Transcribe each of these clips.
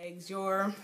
eggs, your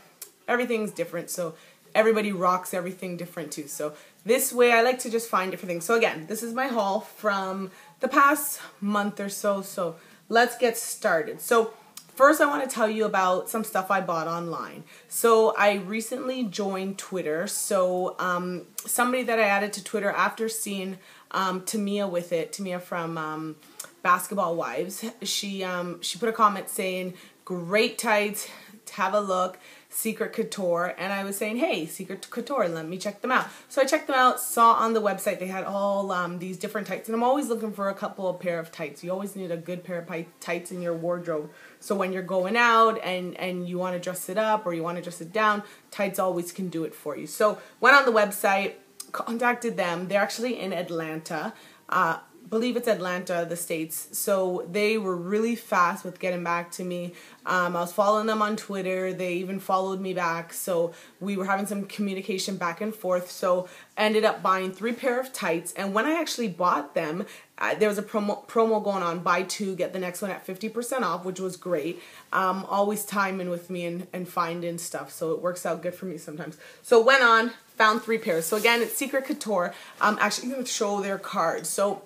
everything's different. So everybody rocks everything different too. So this way I like to just find different things. So again, this is my haul from the past month or so. So let's get started. So first I want to tell you about some stuff I bought online. So I recently joined Twitter. So um, somebody that I added to Twitter after seeing um, Tamia with it, Tamia from um, Basketball Wives, she um, she put a comment saying, great tights, have a look. Secrets Couture, and I was saying, hey, Secrets Couture, let me check them out. So I checked them out, saw on the website they had all um, these different tights, and I'm always looking for a couple of pair of tights. You always need a good pair of tights in your wardrobe. So when you're going out and, and you want to dress it up or you want to dress it down, tights always can do it for you. So went on the website, contacted them. They're actually in Atlanta. Uh, believe it's Atlanta, the States. So they were really fast with getting back to me. Um, I was following them on Twitter. They even followed me back. So we were having some communication back and forth. So ended up buying three pair of tights. And when I actually bought them, uh, there was a promo, promo going on, buy two, get the next one at 50% off, which was great. Um, always timing with me and, and finding stuff. So it works out good for me sometimes. So went on, found three pairs. So again, it's Secrets Couture. I'm actually going to show their cards. So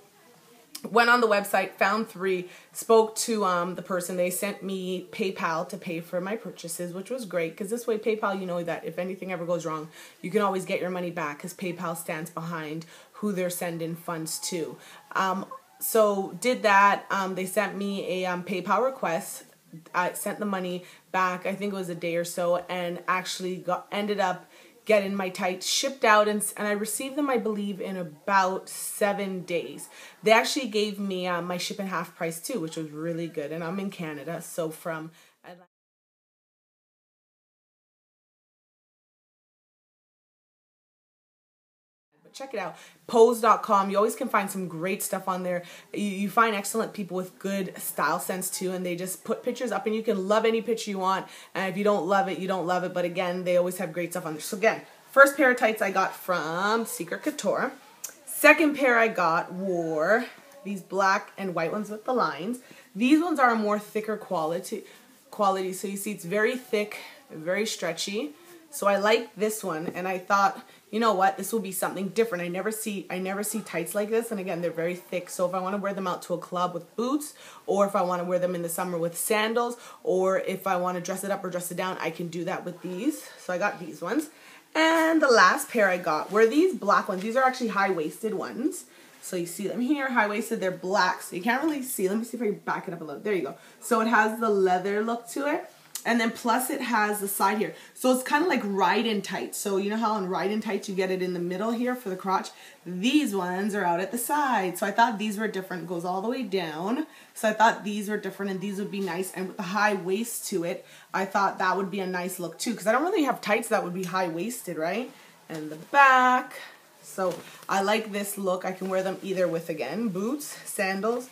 went on the website, found three, spoke to um, the person. They sent me PayPal to pay for my purchases, which was great because this way, PayPal, you know that if anything ever goes wrong, you can always get your money back because PayPal stands behind who they're sending funds to. Um, so did that. Um, they sent me a um, PayPal request. I sent the money back. I think it was a day or so, and actually got ended up getting my tights shipped out and, and I received them I believe in about seven days. They actually gave me uh, my shipping half price too which was really good and I'm in Canada so from check it out. Pose.com. You always can find some great stuff on there. You, you find excellent people with good style sense too, and they just put pictures up, and you can love any picture you want. And if you don't love it, you don't love it. But again, they always have great stuff on there. So again, first pair of tights I got from Secrets Couture. Second pair I got wore these black and white ones with the lines. These ones are a more thicker quality quality. So you see it's very thick, very stretchy. So I like this one and I thought you know what, this will be something different. I never see I never see tights like this, and again, they're very thick. So if I want to wear them out to a club with boots, or if I want to wear them in the summer with sandals, or if I want to dress it up or dress it down, I can do that with these. So I got these ones. And the last pair I got were these black ones. These are actually high-waisted ones. So you see them here, high-waisted, they're black, so you can't really see. Let me see if I can back it up a little. There you go. So it has the leather look to it. And then plus it has the side here. So it's kind of like ride-in tights. So you know how in ride-in tights you get it in the middle here for the crotch? These ones are out at the side. So I thought these were different. It goes all the way down. So I thought these were different and these would be nice. And with the high waist to it, I thought that would be a nice look too. Because I don't really have tights that would be high-waisted, right? And the back. So I like this look. I can wear them either with, again, boots, sandals,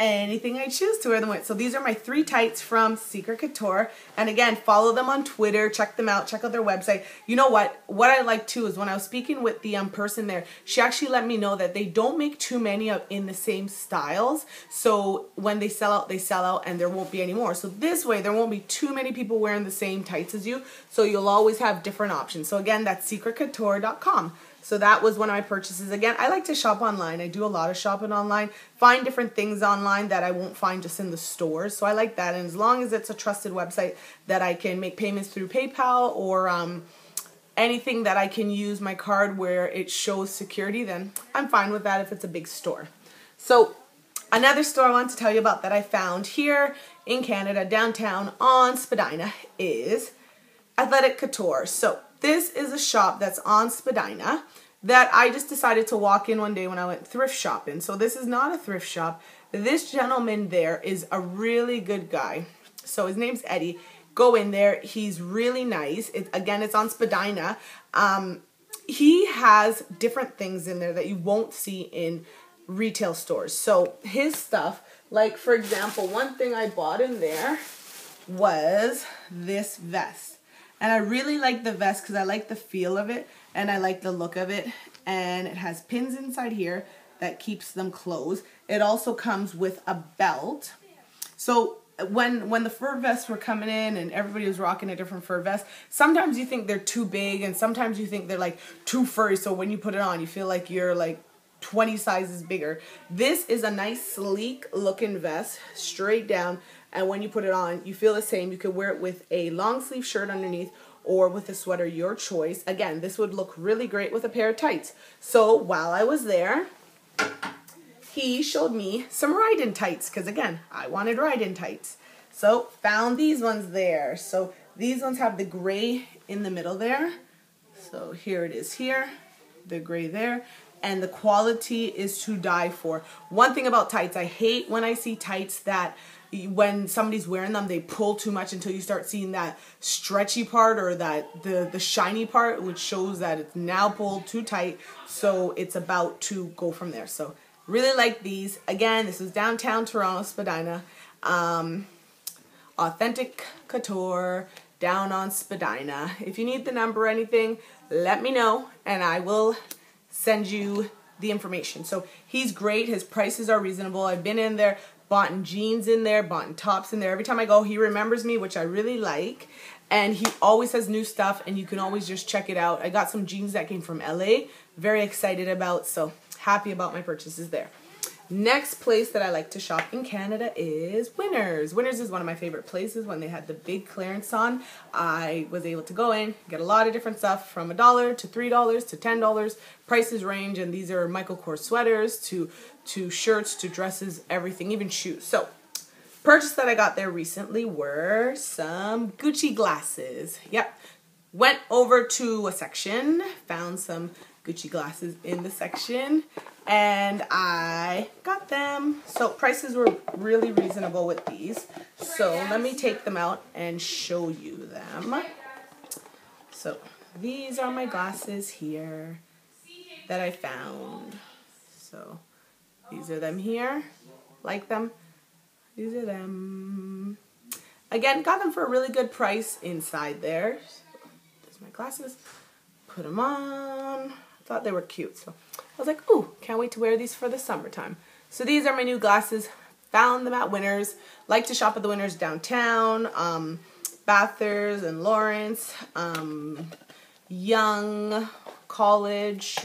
anything I choose to wear them with. So these are my three tights from Secrets Couture. And again, follow them on Twitter, check them out, check out their website. You know what? What I like too is when I was speaking with the um, person there, she actually let me know that they don't make too many of in the same styles. So when they sell out, they sell out and there won't be any more. So this way, there won't be too many people wearing the same tights as you. So you'll always have different options. So again, that's secretscouture.com. So that was one of my purchases. Again, I like to shop online. I do a lot of shopping online. Find different things online that I won't find just in the stores. So I like that. And as long as it's a trusted website that I can make payments through PayPal or um, anything that I can use my card where it shows security, then I'm fine with that if it's a big store. So another store I want to tell you about that I found here in Canada, downtown on Spadina, is Authentic Couture. So this is a shop that's on Spadina that I just decided to walk in one day when I went thrift shopping. So this is not a thrift shop. This gentleman there is a really good guy. So his name's Eddie. Go in there. He's really nice. It, again, it's on Spadina. Um, he has different things in there that you won't see in retail stores. So his stuff, like for example, one thing I bought in there was this vest. And I really like the vest because I like the feel of it and I like the look of it. And it has pins inside here that keeps them closed. It also comes with a belt. So when when the fur vests were coming in and everybody was rocking a different fur vest, sometimes you think they're too big and sometimes you think they're like too furry. So when you put it on, you feel like you're like 20 sizes bigger. This is a nice sleek looking vest, straight down. And when you put it on, you feel the same. You could wear it with a long sleeve shirt underneath or with a sweater, your choice. Again, this would look really great with a pair of tights. So while I was there, he showed me some ride-in tights because again, I wanted ride-in tights. So found these ones there. So these ones have the gray in the middle there. So here it is here, the gray there. And the quality is to die for. One thing about tights, I hate when I see tights that when somebody's wearing them, they pull too much until you start seeing that stretchy part or that the, the shiny part, which shows that it's now pulled too tight. So it's about to go from there. So Really like these. Again, this is downtown Toronto, Spadina. Um, authentic couture down on Spadina. If you need the number or anything, let me know and I will send you the information. So he's great. His prices are reasonable. I've been in there, bought jeans in there, bought tops in there. Every time I go, he remembers me, which I really like. And he always has new stuff and you can always just check it out. I got some jeans that came from LA. Very excited about. So happy about my purchases there. Next place that I like to shop in Canada is Winners. Winners is one of my favorite places. When they had the big clearance on, I was able to go in, get a lot of different stuff from a dollar to three dollars to ten dollars. Prices range, and these are Michael Kors sweaters to to shirts to dresses, everything, even shoes. So, purchase that I got there recently were some Gucci glasses. Yep, went over to a section, found some Gucci glasses in the section and I got them. So prices were really reasonable with these. So let me take them out and show you them. So these are my glasses here that I found. So these are them here. Like them. These are them. Again, got them for a really good price inside there. There's my glasses. Put them on thought they were cute. So I was like, ooh, can't wait to wear these for the summertime. So these are my new glasses. Found them at Winners. Like to shop at the Winners downtown. Um, Bathurst and Lawrence. Um, Yonge College.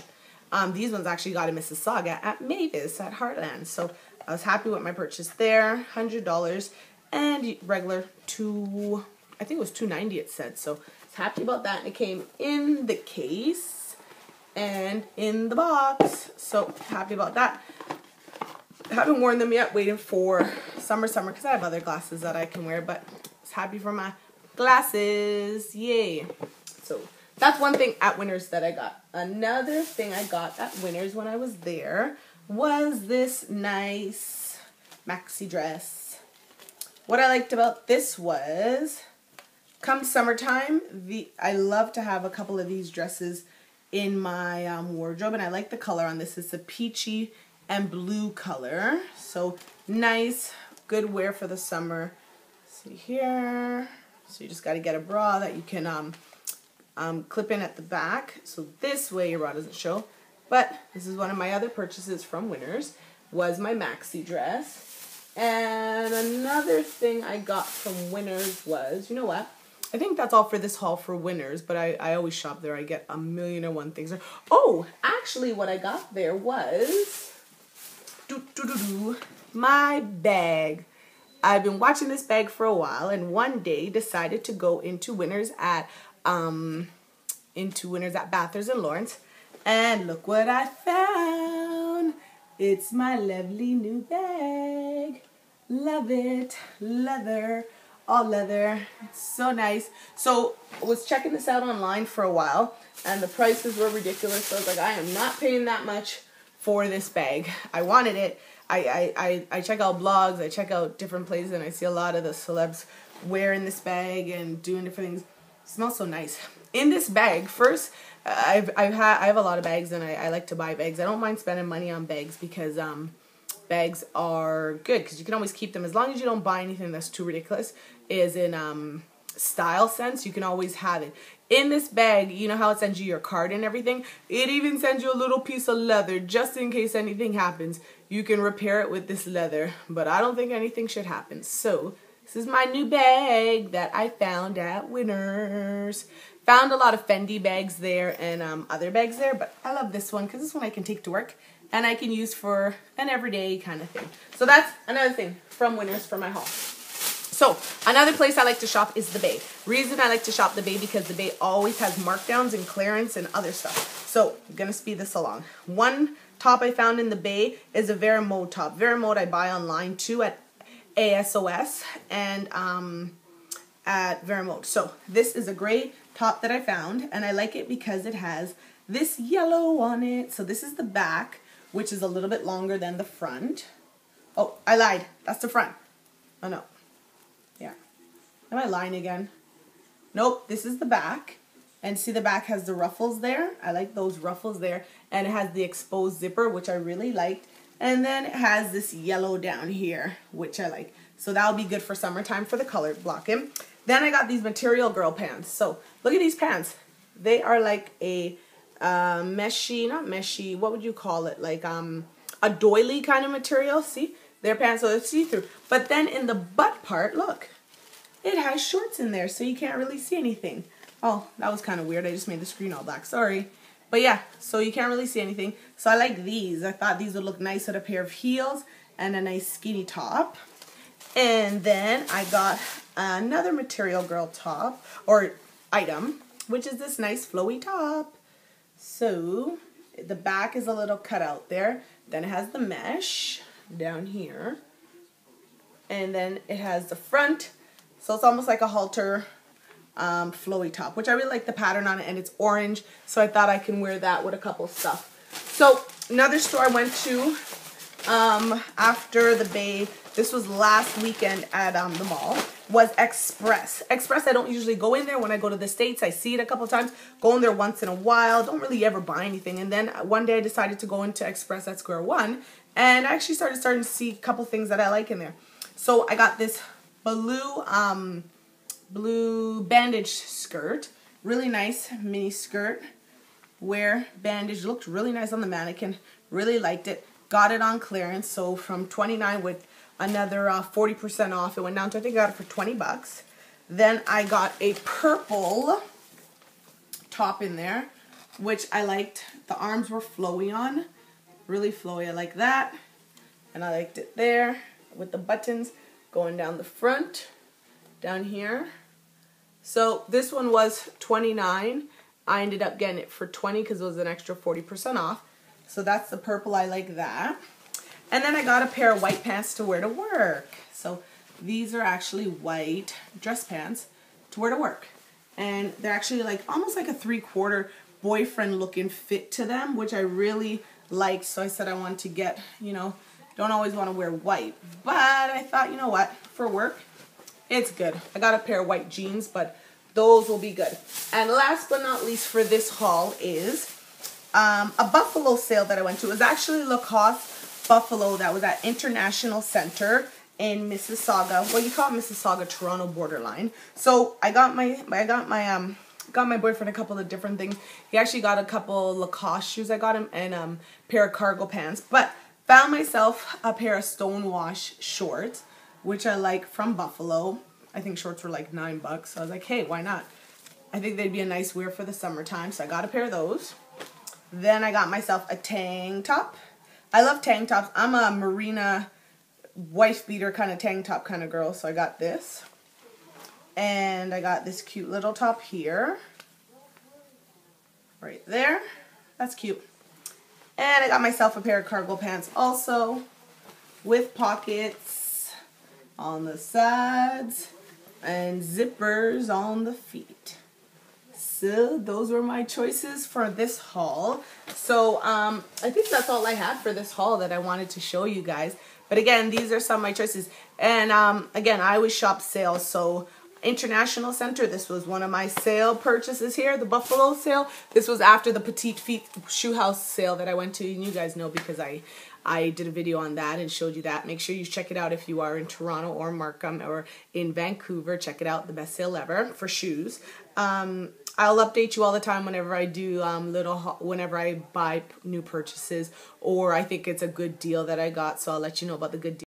Um, these ones actually got in Mississauga at Mavis at Heartland. So I was happy with my purchase there. $100 and regular two, I think it was 290 it said. So I was happy about that. And it came in the case and in the box. So happy about that. haven't worn them yet, waiting for summer, summer, because I have other glasses that I can wear, but it's happy for my glasses. Yay. So that's one thing at Winners that I got. Another thing I got at Winners when I was there was this nice maxi dress. What I liked about this was, come summertime, the I love to have a couple of these dresses in my um, wardrobe and I like the color on this. It's a peachy and blue color. So nice, good wear for the summer. See here. So you just got to get a bra that you can um, um, clip in at the back. So this way your bra doesn't show. But this is one of my other purchases from Winners was my maxi dress. And another thing I got from Winners was, you know what? I think that's all for this haul for Winners, but I, I always shop there. I get a million and one things. Oh, actually what I got there was doo, doo, doo, my bag. I've been watching this bag for a while and one day decided to go into Winners at um into Winners at Bathurst and Lawrence. And look what I found. It's my lovely new bag. Love it. Leather all leather. It's so nice. So I was checking this out online for a while and the prices were ridiculous. So I was like, I am not paying that much for this bag. I wanted it. I, I, I, I check out blogs, I check out different places and I see a lot of the celebs wearing this bag and doing different things. It smells so nice. In this bag, first, I've, I've had, I have a lot of bags and I, I like to buy bags. I don't mind spending money on bags because, um, bags are good because you can always keep them as long as you don't buy anything that's too ridiculous is in um style sense you can always have it in this bag you know how it sends you your card and everything it even sends you a little piece of leather just in case anything happens you can repair it with this leather but i don't think anything should happen so This is my new bag that I found at Winners. Found a lot of Fendi bags there and um, other bags there, but I love this one because this one I can take to work and I can use for an everyday kind of thing. So that's another thing from Winners for my haul. So another place I like to shop is the Bay. Reason I like to shop the Bay because the Bay always has markdowns and clearance and other stuff. So I'm gonna speed this along. One top I found in the Bay is a Vero Moda top. Vero Moda I buy online too at ASOS and um, at Vero Moda. So this is a gray top that I found and I like it because it has this yellow on it. So this is the back, which is a little bit longer than the front. Oh, I lied. That's the front. Oh no. Yeah. Am I lying again? Nope, this is the back. And see the back has the ruffles there. I like those ruffles there. And it has the exposed zipper, which I really liked. And then it has this yellow down here, which I like. So that'll be good for summertime for the color blocking. Then I got these Material Girl pants. So look at these pants. They are like a uh, meshy, not meshy, what would you call it? Like um, a doily kind of material. See? They're pants, they're see-through. But then in the butt part, look, it has shorts in there, so you can't really see anything. Oh, that was kind of weird. I just made the screen all black. Sorry. But yeah, so you can't really see anything. So I like these. I thought these would look nice with a pair of heels and a nice skinny top. And then I got another Material Girl top or item, which is this nice flowy top. So the back is a little cut out there. Then it has the mesh down here. And then it has the front. So it's almost like a halter um, flowy top, which I really like the pattern on it, and it's orange, so I thought I can wear that with a couple stuff. So another store I went to um, after the Bay, this was last weekend at um, the mall, was Express. Express, I don't usually go in there when I go to the States. I see it a couple times, go in there once in a while, don't really ever buy anything. And then one day I decided to go into Express at Square One, and I actually started starting to see a couple things that I like in there. So I got this blue um, blue bandage skirt. Really nice mini skirt. Wear bandage. Looked really nice on the mannequin. Really liked it. Got it on clearance. So from 29 with another 40% uh, off. It went down to I think I got it for 20 bucks. Then I got a purple top in there, which I liked. The arms were flowy on. Really flowy. I like that. And I liked it there with the buttons going down the front down here. So this one was 29. I ended up getting it for 20 because it was an extra 40% off. So that's the purple. I like that. And then I got a pair of white pants to wear to work. So these are actually white dress pants to wear to work. And they're actually like almost like a three quarter boyfriend looking fit to them, which I really like. So I said I want to get, you know, don't always want to wear white. But I thought, you know what, for work, it's good. I got a pair of white jeans, but those will be good. And last but not least for this haul is um, a Buffalo sale that I went to. It was actually Lacoste Buffalo that was at International Center in Mississauga. Well, you call it Mississauga, Toronto borderline. So I got my, I got my, um, got my boyfriend a couple of different things. He actually got a couple Lacoste shoes I got him and um, pair of cargo pants. But found myself a pair of Stonewash shorts which I like from Buffalo. I think shorts were like nine bucks. So I was like, hey, why not? I think they'd be a nice wear for the summertime. So I got a pair of those. Then I got myself a tank top. I love tank tops. I'm a Marina wife beater kind of tank top kind of girl. So I got this. And I got this cute little top here. Right there. That's cute. And I got myself a pair of cargo pants also with pockets on the sides and zippers on the feet. So those were my choices for this haul. So um, I think that's all I had for this haul that I wanted to show you guys. But again, these are some of my choices. And um, again, I always shop sales. So International Center, this was one of my sale purchases here, the Buffalo sale. This was after the Petite Feet Shoe House sale that I went to. And you guys know because I, I did a video on that and showed you that. Make sure you check it out if you are in Toronto or Markham or in Vancouver. Check it out, the best sale ever for shoes. Um, I'll update you all the time whenever I do um, little, whenever I buy new purchases or I think it's a good deal that I got. So I'll let you know about the good deal.